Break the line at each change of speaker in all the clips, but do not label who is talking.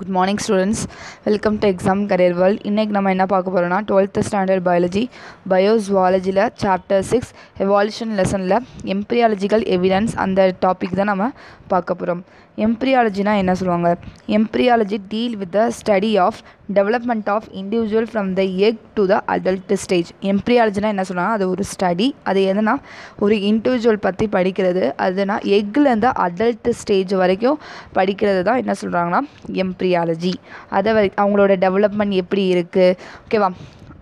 Good morning students welcome to exam career world இன்றைக்கி நம்ம என்ன பார்க்க போகிறோம்னா டுவெல்த்து ஸ்டாண்டர்ட் பயாலஜி பயோஸ்வாலஜியில் சாப்டர் சிக்ஸ் எவால்யூஷன் லெசனில் எம்பிரியாலஜிக்கல் எவிடன்ஸ் அந்த டாபிக் தான் நம்ம பார்க்க போகிறோம் எம்ப்ரியாலஜினா என்ன சொல்லுவாங்க? Embryology deal with the study of development of individual from the egg to the adult stage எம்ப்ரியாலஜினா என்ன சொல்லுவாங்க அது ஒரு ஸ்டடி அது எதுனா ஒரு இண்டிவிஜுவல் பற்றி படிக்கிறது. அதுனா எக்லேருந்து அடல்ட் ஸ்டேஜ் வரைக்கும் படிக்கிறது தான் என்ன சொல்கிறாங்கன்னா எம்ப்ரியாலஜி அதை வரை அவங்களோட டெவலப்மெண்ட் எப்படி இருக்குது ஓகேவா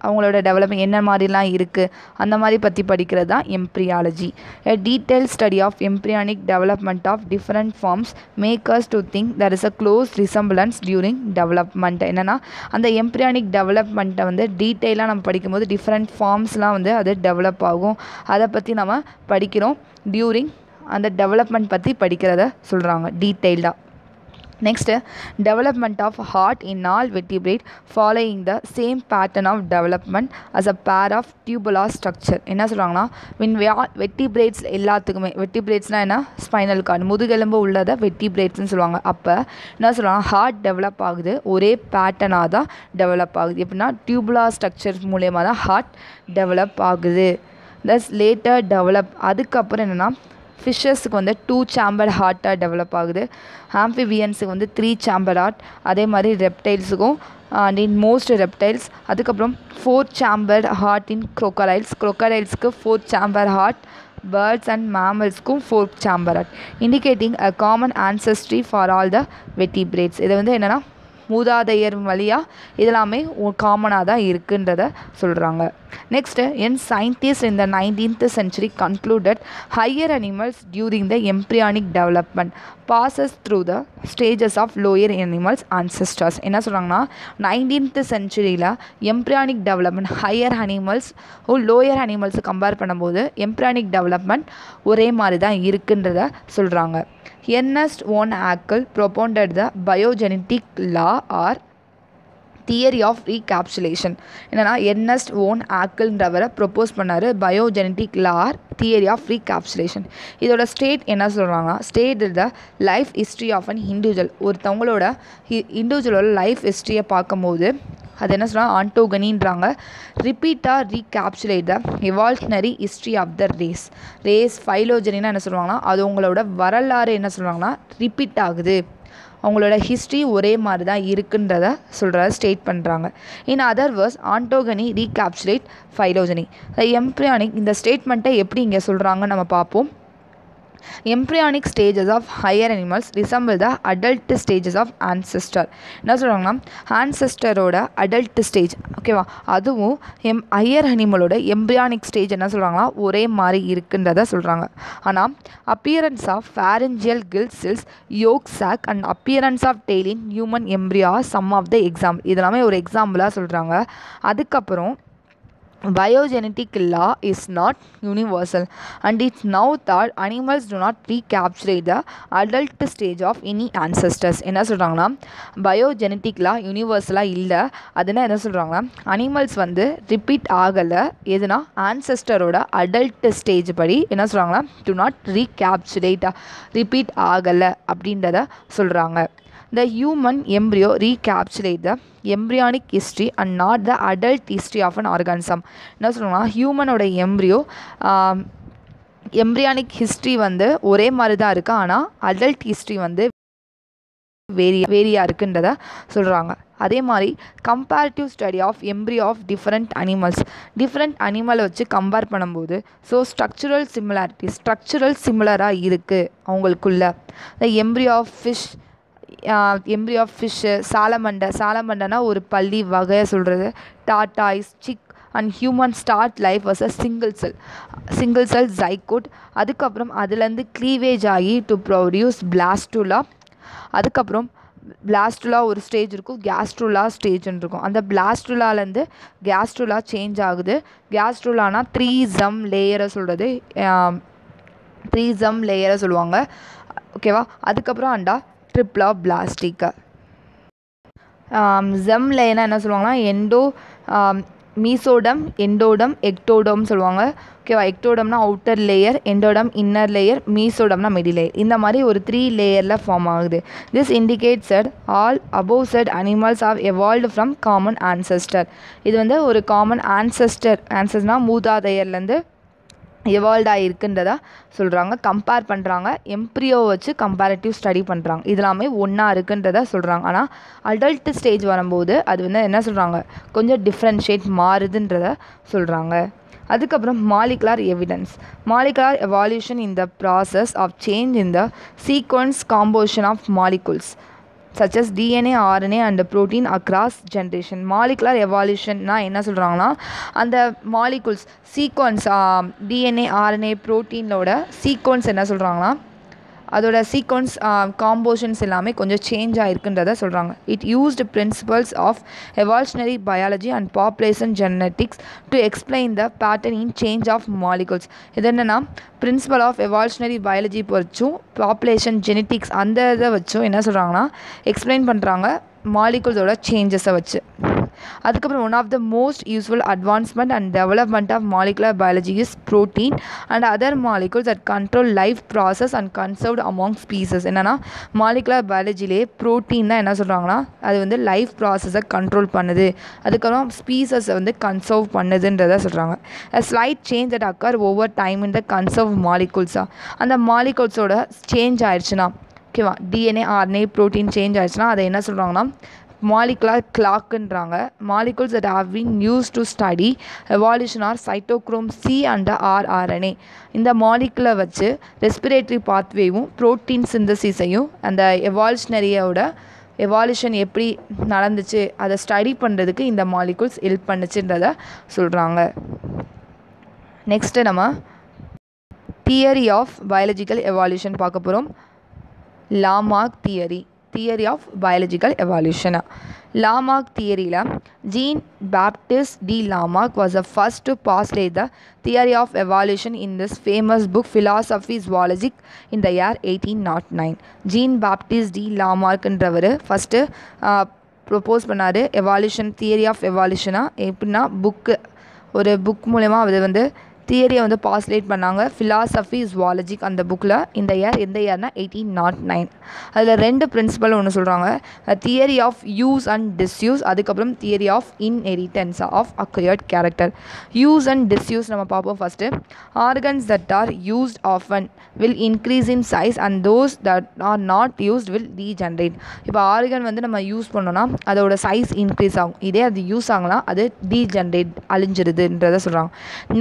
அவங்களோட டெவலப்மெண்ட் என்ன மாதிரிலாம் இருக்குது அந்த மாதிரி பற்றி படிக்கிறது தான் embryology a detail study of embryonic development of different forms makes us to think there is a close resemblance during development என்னென்னா அந்த எம்ப்ரியானிக் டெவலப்மெண்ட்டை வந்து டீட்டெயிலாக நம்ம படிக்கும்போது டிஃப்ரெண்ட் ஃபார்ம்ஸ்லாம் வந்து அது டெவலப் ஆகும். அதை பற்றி நம்ம படிக்கிறோம். டியூரிங் அந்த டெவலப்மெண்ட் பற்றி படிக்கிறத சொல்கிறாங்க டீட்டெயில்டாக next development of heart in all vertebrate following the same pattern of development as a pair of tubular structure என்ன சொல்கிறாங்கன்னா வின் வெட்டிபிரேட்ஸ் எல்லாத்துக்குமே வெட்டிபிரேட்ஸ்னால் என்ன? ஸ்பைனல் கார்டு முதுகெலும்பு உள்ளதை வெட்டிபிரேட்ஸ்னு சொல்லுவாங்க. அப்போ என்ன சொல்கிறாங்க ஹார்ட் டெவலப் ஆகுது. ஒரே பேட்டர்னாக தான் டெவலப் ஆகுது. எப்படின்னா டியூபுலார் ஸ்ட்ரக்சர் மூலயமா தான் ஹார்ட் டெவலப் ஆகுது. தஸ் லேட்டர் டெவலப் அதுக்கப்புறம் என்னென்னா ஃபிஷ்ஷஸ்க்கு வந்து டூ சாம்பர் ஹார்ட்டாக டெவலப் ஆகுது. ஆம்பிவியன்ஸுக்கு வந்து த்ரீ சாம்பர் ஹார்ட் அதே மாதிரி ரெப்டைல்ஸுக்கும் அண்ட் இன் மோஸ்ட் ரெப்டைல்ஸ் அதுக்கப்புறம் four chamber heart in crocodiles க்ரொக்கரைல்ஸ்க்கு four chamber heart birds and மேமல்ஸ்க்கும் four chamber heart indicating a common ancestry for all the vertebrates இது வந்து என்னென்னா மூதாதையர் வழியாக இதெல்லாமே காமனாக தான் இருக்குன்றத சொல்கிறாங்க நெக்ஸ்ட்டு என் சயின்டிஸ்ட் இந்த nineteenth century concluded higher animals during the embryonic development passes through the stages of lower animals ancestors என்ன சொல்கிறாங்கன்னா nineteenth சென்ச்சுரியில் embryonic development higher animals lower அனிமல்ஸை compare பண்ணும்போது எம்ப்ரியானிக் டெவலப்மெண்ட் ஒரே மாதிரி தான் இருக்குன்றத சொல்கிறாங்க Ernst von Haeckel propounded the biogenetic law or theory of recapitulation என்னென்னா Ernst von ஆக்கிள்ன்றவரை ப்ரொப்போஸ் பண்ணார் biogenetic law or theory of recapitulation இதோட ஸ்டேட் என்ன சொல்கிறாங்கன்னா state the life history of an individual ஒருத்தவங்களோட இண்டிவிஜுவலோட லைஃப் ஹிஸ்ட்ரியை பார்க்கும்போது அது என்ன சொல்கிறாங்க ஆண்டோகனின்றாங்க ரிப்பீட்டாக recapitulate the evolutionary history of the race race ஃபைலோஜனின்னா என்ன சொல்லுவாங்கன்னா அது உங்களோட வரலாறு என்ன சொல்லுவாங்கன்னா ரிப்பீட் ஆகுது. அவங்களோட ஹிஸ்ட்ரி ஒரே மாதிரி தான் இருக்குன்றத சொல்கிற ஸ்டேட் பண்ணுறாங்க in other words ontogeny recapitulate phylogeny embryonic இந்த ஸ்டேட்மெண்ட்டை எப்படி இங்கே சொல்கிறாங்கன்னு நம்ம பார்ப்போம். Embryonic stages of higher animals resemble the adult stages of ancestor என்ன சொல்கிறாங்கன்னா ஆன்செஸ்டரோட அடல்ட் ஸ்டேஜ் ஓகேவா அதுவும் எம் ஹையர் அனிமலோட எம்ப்ரியானிக் ஸ்டேஜ் என்ன சொல்கிறாங்கன்னா ஒரே மாதிரி இருக்குன்றத சொல்கிறாங்க ஆனால் appearance of pharyngeal gill cells yolk sac and appearance of tail in human embryo some of the example இதெல்லாமே ஒரு எக்ஸாம்பிளாக சொல்கிறாங்க அதுக்கப்புறம் biogenetic law is not universal and it's now thought animals do not recapture the adult stage of any ancestors. என்ன சொல்கிறாங்கன்னா பயோஜெனட்டிக் லா யூனிவர்சலாக இல்லை. அதுனா என்ன சொல்கிறாங்கன்னா அனிமல்ஸ் வந்து ரிப்பீட் ஆகலை. எதுனா ஆன்செஸ்டரோட அடல்ட் ஸ்டேஜ் படி என்ன சொல்கிறாங்கன்னா டு நாட் ரீகேப்சுலேட் ரிப்பீட் ஆகலை அப்படின்றத சொல்கிறாங்க the human embryo recapsulate the embryonic history and not the adult history of an organism. என்ன சொல்லணும்னா ஹியூமனோட எம்ப்ரியோ எம்ப்ரியானிக் ஹிஸ்ட்ரி வந்து ஒரே மாதிரி தான் இருக்குது ஆனால் அடல்ட் ஹிஸ்ட்ரி வந்து வேரி வேரியாக இருக்குன்றத சொல்கிறாங்க அதே மாதிரி comparative study of embryo of different animals different அனிமலை வச்சு கம்பேர் பண்ணும்போது ஸோ ஸ்ட்ரக்சுரல் சிமிலாரிட்டி ஸ்ட்ரக்சுரல் சிமிலராக இருக்குது அவங்களுக்குள்ள. The embryo of fish embryo of fish salamander. சாலமண்டைனா ஒரு பள்ளி வகையை சொல்கிறது tortoise chick and human start life was a single cell. Single cell zygote அதுக்கப்புறம் அதுலேருந்து க்ளீவேஜ் ஆகி டு ப்ரொடியூஸ் பிளாஸ்டுலா அதுக்கப்புறம் பிளாஸ்டுலா ஒரு ஸ்டேஜ் இருக்கும். கேஸ்ட்ருலா ஸ்டேஜ்னு இருக்கும். அந்த பிளாஸ்டுலாலேருந்து கேஸ்ட்ருலா சேஞ்ச் ஆகுது. கேஸ்ட்ருலானா த்ரீ ஜம் லேயரை சொல்கிறது த்ரீ ஜம் லேயரை சொல்லுவாங்க. ஓகேவா? அதுக்கப்புறம் அண்டா ட்ரிப்ளா பிளாஸ்டிக்கா ஜெம்ல என்ன என்ன சொல்லுவாங்கன்னா எண்டோ மீசோடம் எண்டோடம் எக்டோடம் சொல்லுவாங்க. ஓகேவா எக்டோடம்னா outer layer endoderm inner layer மீசோடம்னா middle layer இந்த மாதிரி ஒரு த்ரீ லேயரில் ஃபார்ம் ஆகுது. This indicate that all above said animals have evolved from common ancestor இது வந்து ஒரு காமன் ஆன்செஸ்டர் ஆன்சஸ்னால் மூதாதையர்லேருந்து எவால்வ் ஆகிருக்குன்றதா சொல்கிறாங்க கம்பேர் பண்ணுறாங்க எம்ப்ரியோ வச்சு கம்பேரட்டிவ் ஸ்டடி பண்ணுறாங்க இதெல்லாமே ஒன்றா இருக்குன்றத சொல்கிறாங்க ஆனால் அடல்ட் ஸ்டேஜ் வரும்போது அது வந்து என்ன சொல்கிறாங்க கொஞ்சம் டிஃப்ரென்ஷியேட் மாறுதுன்றத சொல்கிறாங்க அதுக்கப்புறம் molecular evidence molecular evolution in the process of change in the sequence composition of molecules such as DNA RNA and protein across generation molecular எவால்யூஷன்னா என்ன சொல்கிறாங்கன்னா அந்த மாலிகுல்ஸ் சீக்வன்ஸ் டிஎன்ஏ ஆர்என்ஏ ப்ரோட்டீனோட சீக்வன்ஸ் என்ன சொல்கிறாங்கன்னா அதோட சீக்வன்ஸ் காம்போஷன்ஸ் எல்லாமே கொஞ்சம் சேஞ்ச் ஆகிருக்குன்றத சொல்கிறாங்க it used principles of evolutionary biology and population genetics to explain the pattern in change of molecules இது என்னென்னா பிரின்சிபல் ஆஃப் எவால்ஷனரி பயாலஜி வச்சும் பாப்புலேஷன் ஜெனட்டிக்ஸ் அந்த இதை வச்சும் என்ன சொல்கிறாங்கன்னா எக்ஸ்பிளைன் பண்ணுறாங்க மாலிகுல்ஸோட சேஞ்சஸை வச்சு. அதுக்கப்புறம் one of the most useful advancement and development of molecular biology is protein and other molecules at control life process and conserved among species என்னென்னா மாலிகுலர் பயாலஜிலே ப்ரோட்டீன் தான் என்ன சொல்கிறாங்கன்னா அது வந்து லைஃப் ப்ராசஸை கண்ட்ரோல் பண்ணுது. அதுக்கப்புறம் ஸ்பீசஸை வந்து கன்சர்வ் பண்ணுதுன்றதை சொல்கிறாங்க slight change that occur over time in the conserve மாலிகுல்ஸாக அந்த மாலிகுல்ஸோட சேஞ்ச் ஆயிடுச்சுன்னா ஓகேவா டிஎன்ஏ ஆர்என்ஏ ப்ரோட்டீன் சேஞ்ச் ஆயிடுச்சுன்னா அதை என்ன சொல்கிறாங்கன்னா molecular கிளாக்குன்றாங்க molecules that have been use to study evolution are cytochrome C and rRNA இந்த மாலிகுலை வச்சு ரெஸ்பிரேட்டரி பாத்வேவும் ப்ரோட்டீன் சிந்தசிஸையும் அந்த எவால்யூஷனரியோட எவால்யூஷன் எப்படி நடந்துச்சு அதை ஸ்டடி பண்ணுறதுக்கு இந்த மாலிகுல்ஸ் ஹெல்ப் பண்ணுச்சுன்றத சொல்கிறாங்க நெக்ஸ்ட்டு நம்ம தியரி ஆஃப் பயாலஜிக்கல் எவால்யூஷன் பார்க்க போகிறோம் Lamarck theory theory of biological evolution Lamarck தியரியில் Jean Baptiste de Lamarck was a first to postulate the theory of evolution in this famous book Philosophie Zoologique in the year eighteen nought nine Jean Baptiste de லாமார்க்ன்றவர் first propose பண்ணார் evolution theory of எவால்யூஷனாக எப்படின்னா book ஒரு book மூலயமா அது வந்து தியரியை வந்து பாஸ்லேட் பண்ணாங்க. ஃபிலாசபி ஜுவாலஜிக் அந்த புக்கில் இந்த இயர் எந்த இயர்னா எயிட்டீன் நாட் நைன் அதில் ரெண்டு பிரின்சிபல் ஒன்று சொல்கிறாங்க theory of use and disuse அதுக்கப்புறம் theory of inheritance of acquired character use and disuse நம்ம பார்ப்போம் first organs that are used often will increase in size and those that are not used will degenerate இப்போ organ வந்து நம்ம use பண்ணோன்னா அதோட size increase ஆகும். இதே அது யூஸ் ஆகலாம் அது டீஜென்ரேட் அழிஞ்சிருதுன்றதை சொல்கிறாங்க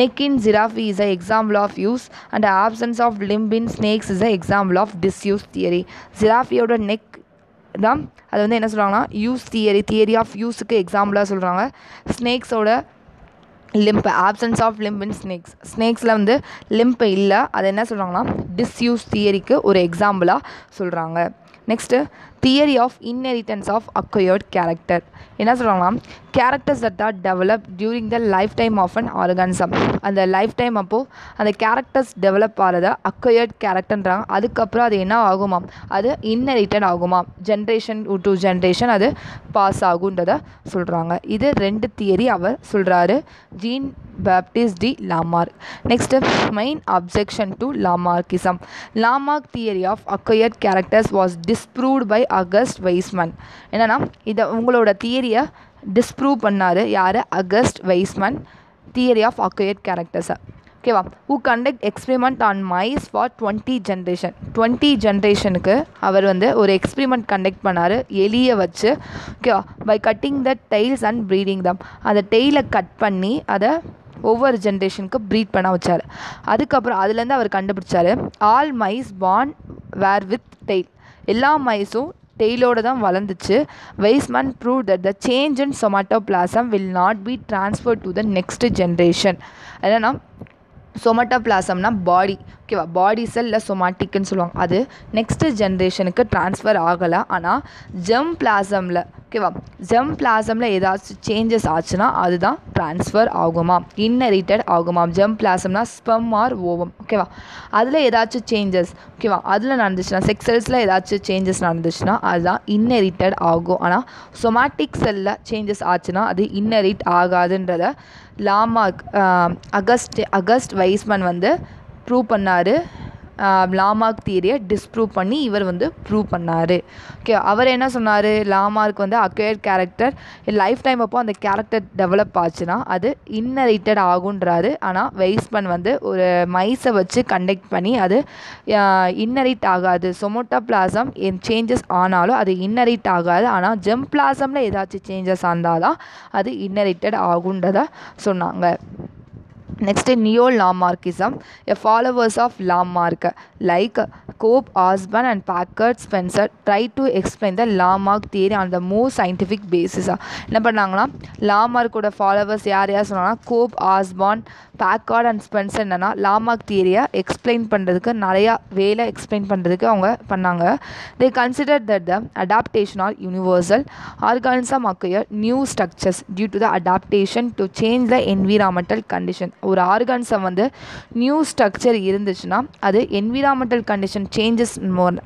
neck in in giraffe is a example of use and absence of limb in in snakes is a example of disuse theory ஜிராஃபியோட நெக் தான் அது வந்து என்ன சொல்கிறாங்கன்னா யூஸ் தியரி தியரி ஆஃப் யூஸுக்கு எக்ஸாம்பிளாக சொல்கிறாங்க ஸ்னேக்ஸோட limb absence of limb in snakes ஸ்னேக்ஸில் வந்து லிம்ப் இல்லை அது என்ன சொல்கிறாங்கன்னா டிஸ்யூஸ் தியரிக்கு ஒரு எக்ஸாம்பிளாக சொல்கிறாங்க next theory of inheritance of acquired character என்ன சொல்கிறாங்கன்னா characters that are develop during the life time of an organism அந்த லைஃப் டைம் அப்போது அந்த கேரக்டர்ஸ் டெவலப் ஆகிறத அக்வயர்ட் கேரக்டர்ன்றாங்க அதுக்கப்புறம் அது என்ன ஆகுமாம்? அது இன்ஹெரிட்டட் ஆகுமாம். ஜென்ரேஷன் டு ஜென்ரேஷன் அது பாஸ் ஆகுன்றதை சொல்கிறாங்க இது ரெண்டு தியரி அவர் சொல்கிறாரு Jean Baptiste de Lamarck next main objection to Lamarckism Lamarck theory of acquired characters was disproved by August Weismann என்னென்னா இதை உங்களோட தியரியை டிஸ்ப்ரூவ் பண்ணார் யார்? August Weismann theory of acquired கேரக்டர்ஸை ஓகேவா who conduct experiment on mice for twenty generation twenty ஜென்ரேஷனுக்கு அவர் வந்து ஒரு எக்ஸ்பிரிமெண்ட் கண்டக்ட் பண்ணார் எலியை வச்சு. ஓகேவா by cutting the tails and breeding them அந்த டெய்லை கட் பண்ணி அதை ஒவ்வொரு ஜென்ரேஷனுக்கு ப்ரீட் பண்ண வச்சார். அதுக்கப்புறம் அதுலேருந்து அவர் கண்டுபிடிச்சார் all mice born were with tail எல்லா மைஸும் டெய்லோடு தான் வளர்ந்துச்சு. Weismann prove that the change in somatoplasm will not be transfer to the next generation என்னென்னா சொமட்டோபிளாசம்னா பாடி ஓகேவா பாடி செல் இல்லை சொமாட்டிக்னு சொல்லுவாங்க. அது நெக்ஸ்ட்டு ஜென்ரேஷனுக்கு ட்ரான்ஸ்ஃபர் ஆகலை. ஆனால் ஜெம் பிளாசமில் ஓகேவா ஜெம் பிளாசமில் ஏதாச்சும் சேஞ்சஸ் ஆச்சுன்னா அதுதான் ட்ரான்ஸ்ஃபர் ஆகுமா இன்னரிட்டட் ஆகுமா ஜெம் பிளாசம்னா ஸ்பெம் ஆர் ஓவம் ஓகேவா அதில் ஏதாச்சும் சேஞ்சஸ் ஓகேவா அதில் நடந்துச்சுன்னா செக்ஸ் செல்ஸில் ஏதாச்சும் சேஞ்சஸ் நடந்துச்சுன்னா அதுதான் இன்னரிட்டட் ஆகும். ஆனால் சொமாட்டிக் செல்லில் சேஞ்சஸ் ஆச்சுன்னா அது இன்னரிட் ஆகாதுன்றத லாமார்க் அகஸ்ட் அகஸ்ட் வைஸ்மன் வந்து ப்ரூவ் பண்ணார். லாமார்க் தியரியை டிஸ்ப்ரூவ் பண்ணி இவர் வந்து ப்ரூவ் பண்ணார். ஓகே அவர் என்ன சொன்னார்? லாமார்க் வந்து அக்வேர்ட் கேரக்டர் லைஃப் டைம் அப்போ அந்த கேரக்டர் டெவலப் ஆச்சுன்னா அது இன்னரிட்டட் ஆகுன்றாரு ஆனால் வெய்ஸ்பன் வந்து ஒரு மைஸை வச்சு கண்டக்ட் பண்ணி அது இன்னரிட் ஆகாது. சொமோட்டா பிளாசம் சேஞ்சஸ் ஆனாலும் அது இன்னரேட் ஆகாது. ஆனால் ஜெம் பிளாசமில் ஏதாச்சும் சேஞ்சஸ் ஆனால் தான் அது இன்னரிட்டட் ஆகுன்றதை சொன்னாங்க. Next neo Lamarckism a followers of Lamarck like Cope Osborn and Packard Spencer try to explain the Lamarck theory on the more scientific பேசிஸாக என்ன பண்ணாங்கன்னா லாமார்க்கோட ஃபாலோவர்ஸ் யார் யார் சொன்னாங்கன்னா Cope Osborn Packard and Spencer என்னென்னா லாமார்க் தியரியை எக்ஸ்பிளைன் பண்ணுறதுக்கு நிறையா வேலை எக்ஸ்பிளைன் பண்ணுறதுக்கு அவங்க பண்ணாங்க. They consider that the adaptation are universal organism acquire new structures due to the adaptation to change the environmental condition ஒரு ஆர்கானிசம் வந்து நியூ ஸ்ட்ரக்சர் இருந்துச்சுன்னா அது என்விரான்மெண்டல் கண்டிஷன் சேஞ்சஸ்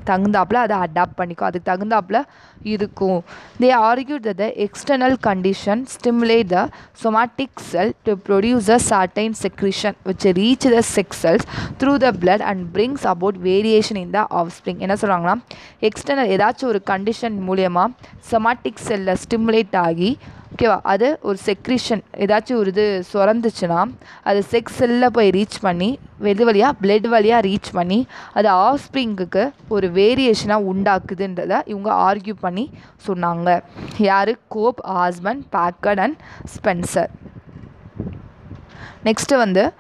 தகுந்தாப்பில் அதை அடாப்ட் பண்ணிக்கும். அதுக்கு தகுந்தாப்பில் இருக்கும். They argued the the external condition stimulate the somatic cell to produce a certain secretion which reach the sex cells through the blood and brings about variation in the offspring என்ன சொல்கிறாங்கன்னா external ஏதாச்சும் ஒரு condition மூலயமா somatic செல்லில் stimulate ஆகி ஓகேவா அது ஒரு செக்ரிஷன் ஏதாச்சும் ஒரு இது சுரந்துச்சுன்னா அது செக்ஸ் செல்லில் போய் ரீச் பண்ணி வெது வழியாக பிளட் வழியாக ரீச் பண்ணி அது ஆஃப் ஸ்ப்ரிங்குக்கு ஒரு வேரியேஷனாக உண்டாக்குதுன்றதை இவங்க ஆர்கியூ பண்ணி சொன்னாங்க. யார்? Cope Osborn Packard and Spencer. Next வந்து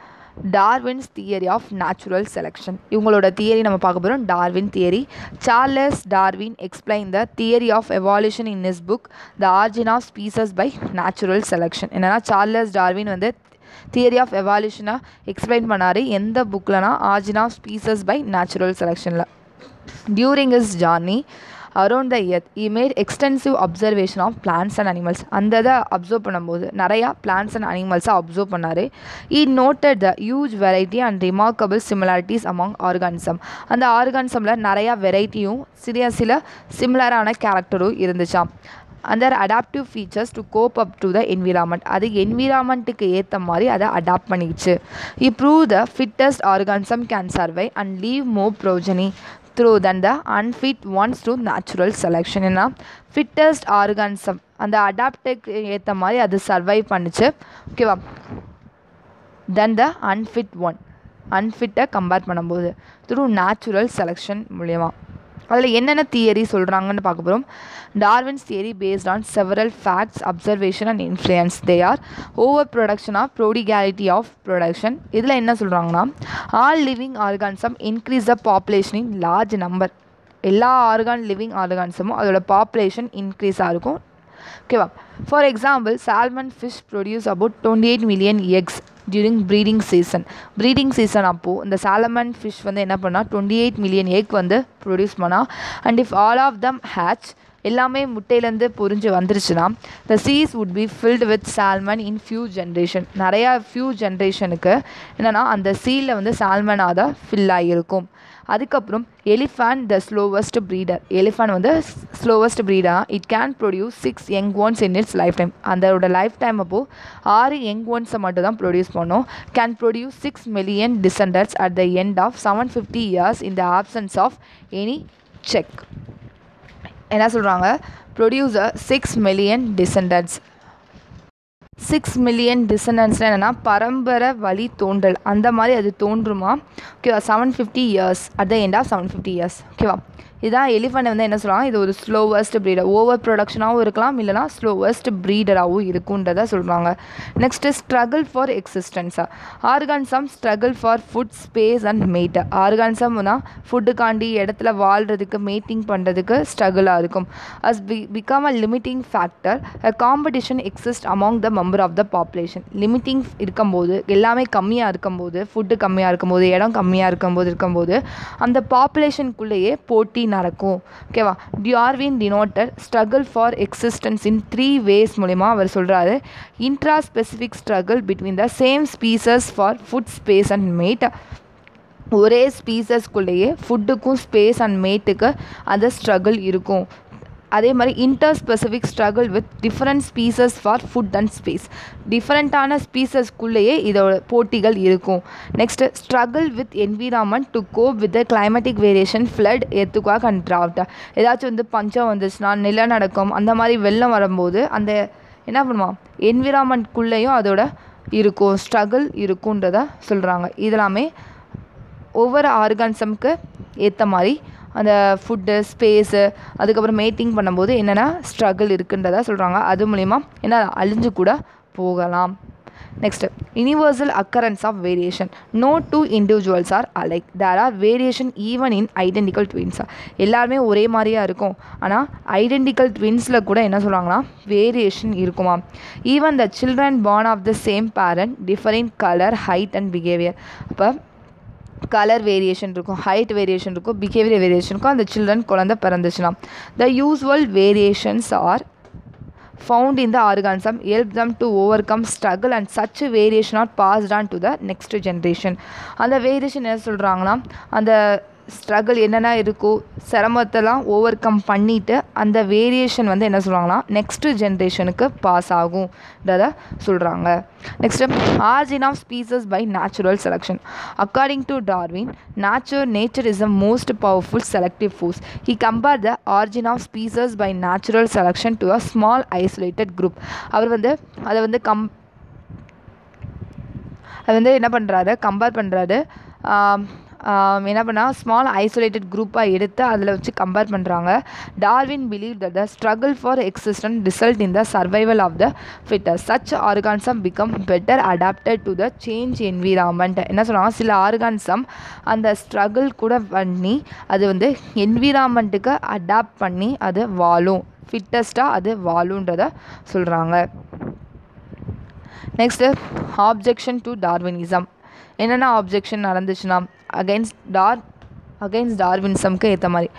Darwin's theory of natural selection இவங்களோட தியரி நம்ம பார்க்க போகிறோம் Darwin theory Charles Darwin explain the theory of evolution in his book the origin of species by natural selection என்னென்னா Charles Darwin வந்து theory of எவால்யூஷனாக explain பண்ணார். எந்த புக்கில்னா origin of species by natural செலெக்ஷனில் during his journey around the earth he made extensive observation of plants and animals அந்த இதை observe பண்ணும்போது நிறையா plants and அனிமல்ஸை அப்சர்வ் பண்ணார். He noted the huge variety and remarkable similarities among organism அந்த ஆர்கானிசமில் நிறையா வெரைட்டியும் சிறிய சில சிமிலரான கேரக்டரும் இருந்துச்சாம். அந்த adaptive features to cope up to the environment அது என்விரான்மெண்ட்டுக்கு ஏற்ற மாதிரி அதை அடாப்ட் பண்ணிடுச்சு he prove the fittest organism can survive and leave more progeny through than the unfit ones through natural selection ஏன்னா ஃபிட்டஸ்ட் ஆர்கான்சம் அந்த அடாப்டுக்கு ஏற்ற மாதிரி அது சர்வை பண்ணிச்சு. ஓகேவா தென் த அன்ஃபிட் ஒன் அன்ஃபிட்டை கம்பேர் பண்ணும்போது த்ரூ நேச்சுரல் செலெக்ஷன் மூலியமாக அதில் என்னென்ன தியரி சொல்கிறாங்கன்னு பார்க்க போகிறோம் Darwin's theory based on several facts observation and influence they are over production of prodigality of production இதில் என்ன சொல்கிறாங்கன்னா all living organism increase the population in large number எல்லா ஆர்கான் லிவிங் ஆர்கான்ஸமும் அதோட பாப்புலேஷன் இன்க்ரீஸாக இருக்கும். ஓகேவா for example salmon fish produce about twenty eight million eggs during breeding season breeding season அப்போது இந்த சாலமன் ஃபிஷ் வந்து என்ன பண்ணால் டுவெண்ட்டி எயிட் மில்லியன் ஏக் வந்து ப்ரொடியூஸ் பண்ணால் and if all of them hatch எல்லாமே முட்டையிலேருந்து பொறிஞ்சு வந்துருச்சுன்னா the seas would be filled with salmon in few generation நிறையா ஃபியூ ஜென்ரேஷனுக்கு என்னென்னா அந்த சீலில் வந்து சால்மனாக தான் ஃபில் ஆகியிருக்கும். அதுக்கப்புறம் elephant the slowest breeder elephant வந்து slowest ப்ரீடாக it can produce six young ones in its lifetime அதோட லைஃப் டைம் அப்போது ஆறு யங் ஒன்ஸை மட்டும் தான் ப்ரொடியூஸ் பண்ணோம். Can produce six million descendants at the end of seven fifty years in the absence of any check என்ன சொல்கிறாங்க producer six million descendants six million டிசனன்ஸ்னால் என்னென்னா பரம்பரை வழி தோன்றல். அந்த மாதிரி அது தோன்றுமா? ஓகேவா seven fifty years at the end of seven fifty years ஓகேவா இதுதான் எலிஃபண்ட் வந்து என்ன சொல்கிறாங்க இது ஒரு ஸ்லோவஸ்ட் ப்ரீடர் ஓவர் ப்ரொடக்ஷனாகவும் இருக்கலாம் இல்லைனா ஸ்லோவஸ்ட் ப்ரீடராகவும் இருக்குன்றத சொல்கிறாங்க next struggle for எக்ஸிஸ்டன்ஸாக organism struggle for food space and mate ஆர்கான்சம்னா ஃபுட்டுக்காண்டி இடத்துல வாழ்கிறதுக்கு மேட்டிங் பண்ணுறதுக்கு ஸ்ட்ரகிளாக இருக்கும். As be become a limiting factor a competition exist among the member of the population limiting இருக்கும்போது எல்லாமே கம்மியாக இருக்கும்போது ஃபுட்டு கம்மியாக இருக்கும்போது இடம் கம்மியாக இருக்கும்போது இருக்கும்போது அந்த பாப்புலேஷனுக்குள்ளேயே போட்டி நடக்கும். ஓகேவா Darwin denoted struggle for existence in three ways மூலிமா அவர் சொல்கிறாரு intraspecific struggle between the same species for food space and mate ஒரே ஸ்பீசஸ்க்குள்ளேயே ஃபுட்டுக்கும் ஸ்பேஸ் அண்ட் மேட்டுக்கு அந்த ஸ்ட்ரகிள் இருக்கும். அதே மாதிரி interspecific struggle with different species for food and space டிஃப்ரெண்ட்டான ஸ்பீசஸ்க்குள்ளேயே இதோட போட்டிகள் இருக்கும். Next struggle with environment to cope with climatic variation flood earthquake and drought ஏதாச்சும் வந்து பஞ்சம் வந்துச்சுன்னா நிலநடுக்கம் அந்த மாதிரி வெள்ளம் வரும்போது அந்த என்ன பண்ணுவான் என்விரான்மெண்ட்குள்ளேயும் அதோட இருக்கும் ஸ்ட்ரகிள் இருக்குன்றத சொல்கிறாங்க இதெல்லாமே ஒவ்வொரு ஆர்கான்சம்க்கு ஏற்ற மாதிரி அந்த ஃபுட்டு ஸ்பேஸு அதுக்கப்புறம் மேட்டிங் பண்ணும்போது என்னென்ன ஸ்ட்ரகிள் இருக்குன்றத சொல்கிறாங்க அது மூலிமா என்ன அழிஞ்சு கூட போகலாம். Next universal occurrence of variation no two individuals are alike there are variation even in identical ட்வின்ஸா எல்லாருமே ஒரே மாதிரியாக இருக்கும். ஆனால் ஐடென்டிக்கல் ட்வின்ஸில் கூட என்ன சொல்கிறாங்கன்னா வேரியேஷன் இருக்குமா? Even the children born of the same parent different colour height and behaviour அப்போ கலர் வேரியேஷன் இருக்கும் ஹைட் வேரியேஷன் இருக்கும் பிஹேவியர் வேரியேஷன் இருக்கும். அந்த சில்ட்ரன் குழந்தை பிறந்துச்சுன்னா. The usual variations are found in the organism help them to overcome struggle and such variation are passed on to the next generation அந்த variation என்ன சொல்கிறாங்கன்னா அந்த struggle என்னென்ன இருக்கோ சிரமத்தெல்லாம் ஓவர் கம் பண்ணிவிட்டு அந்த வேரியேஷன் வந்து என்ன சொல்கிறாங்கன்னா நெக்ஸ்ட்டு ஜென்ரேஷனுக்கு பாஸ் ஆகும்ன்றத சொல்கிறாங்க next origin of species by natural selection according to Darwin nature nature is a most powerful selective force he compare the origin of species by natural selection to a small isolated group அவர் வந்து அதை வந்து come அது வந்து என்ன பண்ணுறாரு compare பண்ணுறாரு என்ன பண்ணால் ஸ்மால் ஐசோலேட்டட் குரூப்பாக எடுத்து அதில் வச்சு கம்பேர் பண்ணுறாங்க Darwin believe that the struggle for existent result in the survival of the fittest such organism become better adapted to the change environment என்ன சொல்கிறாங்க சில ஆர்கான்சம் அந்த ஸ்ட்ரகிள் கூட பண்ணி அது வந்து என்விரான்மெண்ட்டுக்கு அடாப்ட் பண்ணி அது வாழும். ஃபிட்டஸ்ட்டாக அது வாழுன்றத சொல்கிறாங்க நெக்ஸ்ட்டு ஆப்ஜெக்ஷன் டு டார்வினிசம் என்னென்ன ஆப்ஜெக்ஷன் நடந்துச்சுன்னா அகெயின்ஸ்ட் டார் அகெயின்ஸ்ட் டார்வின்சம்க்கு ஏற்ற மாதிரி.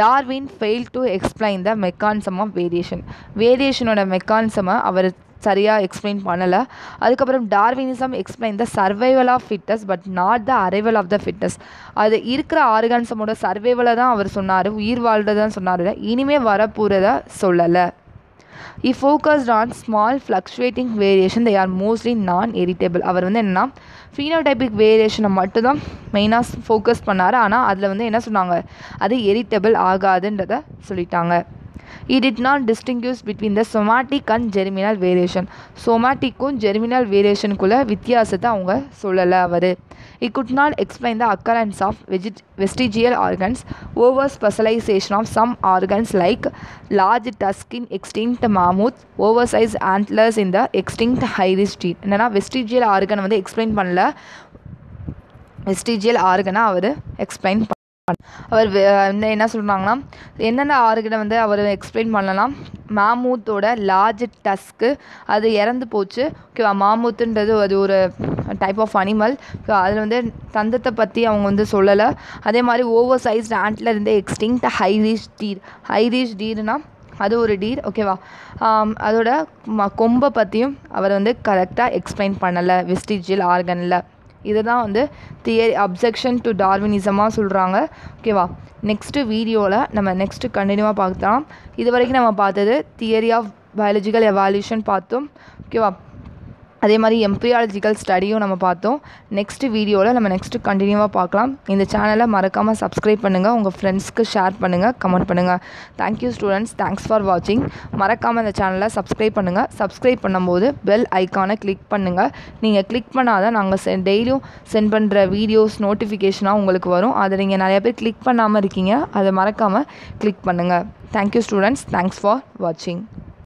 Darwin fail to explain the mechanism of variation வேரியேஷனோட மெக்கானிசமை அவர் சரியாக எக்ஸ்பிளைன் பண்ணலை. அதுக்கப்புறம் Darwinism explain the survival of fitness but not the arrival of the fitness அது இருக்கிற ஆர்கானிசமோட சர்வைவலை தான் அவர் சொன்னார் உயிர் வாழ்றதான் சொன்னார். இனிமேல் வரப்போகிறத சொல்லலை. He focused on small fluctuating variation they are mostly non heritable அவர் வந்து என்னென்னா ஃபீனோடைபிக் வேரியேஷனை மட்டும்தான் மெயினாக ஃபோக்கஸ் பண்ணார். ஆனால் அதில் வந்து என்ன சொன்னாங்க? அது எரிட்டபிள் ஆகாதுன்றதை சொல்லிட்டாங்க. இ it not distinguish between the somatic and germinal variation சொமாட்டிக்கும் germinal வேரியேஷனுக்குள்ள வித்தியாசத்தை அவங்க சொல்லலை அவர். இ could not explain the occurrence of வெஜிட் vestigial organs over specialization of some organs like large tusk in extinct mammoth over size antlers in the extinct ஹைரிஸ்டீன் என்னென்னா vestigial organ வந்து explain பண்ணல. Vestigial ஆர்கனை அவர் எக்ஸ்பிளைன் பண்ண அவர் வந்து என்ன சொல்கிறாங்கன்னா என்னென்ன ஆறுகிட்ட வந்து அவர் எக்ஸ்பிளைன் பண்ணலாம்? மாமூத்தோட லார்ஜ் டஸ்க்கு அது இறந்து போச்சு. ஓகேவா மாமூத்துன்றது அது ஒரு டைப் ஆஃப் அனிமல் அதில் வந்து தந்தத்தை பற்றி அவங்க வந்து சொல்லலை. அதே மாதிரி ஓவர் சைஸ்ட் ஆண்ட்ல இருந்து எக்ஸ்டிங்க்ட் ஹைரீஷ் டீர் ஹைரீஷ் டீர்னா அது ஒரு டீர் ஓகேவா அதோட ம கொம்பை பற்றியும் அவர் வந்து கரெக்டாக எக்ஸ்பிளைன் பண்ணலை வெஸ்டிஜியல் ஆர்கனில் இதுதான் வந்து தியரி அப்செக்ஷன் டு டார்வினிசமாக சொல்கிறாங்க ஓகேவா நெக்ஸ்ட்டு வீடியோவில் நம்ம நெக்ஸ்ட்டு கண்டினியூவாக பார்க்கலாம். இது வரைக்கும் நம்ம பார்த்தது தியரி ஆஃப் பயாலஜிக்கல் எவால்யூஷன் பார்த்தோம். ஓகேவா அதே மாதிரி எம்பிரியாலஜிக்கல் ஸ்டடியும் நம்ம பார்த்தோம். நெக்ஸ்ட்டு வீடியோவில் நம்ம நெக்ஸ்ட்டு கண்டினியூவாக பார்க்கலாம். இந்த சேனலை மறக்காமல் சப்ஸ்கிரைப் பண்ணுங்கள் உங்கள் ஃப்ரெண்ட்ஸ்க்கு ஷேர் பண்ணுங்கள் கமெண்ட் பண்ணுங்கள் தேங்க்யூ ஸ்டூடெண்ட்ஸ் தேங்க்ஸ் ஃபார் வாட்சிங் மறக்காமல் இந்த சேனலை சப்ஸ்கிரைப் பண்ணுங்கள் சப்ஸ்கிரைப் பண்ணும்போது பெல் ஐக்கானை கிளிக் பண்ணுங்கள் நீங்கள் கிளிக் பண்ணாதான் நாங்கள் செ டெய்லியும் சென்ட் பண்ணுற வீடியோஸ் நோட்டிஃபிகேஷனாக உங்களுக்கு வரும். அதை நீங்கள் நிறைய பேர் கிளிக் பண்ணாமல் இருக்கீங்க. அதை மறக்காமல் கிளிக் பண்ணுங்கள் தேங்க்யூ ஸ்டூடெண்ட்ஸ் தேங்க்ஸ் ஃபார் வாட்சிங்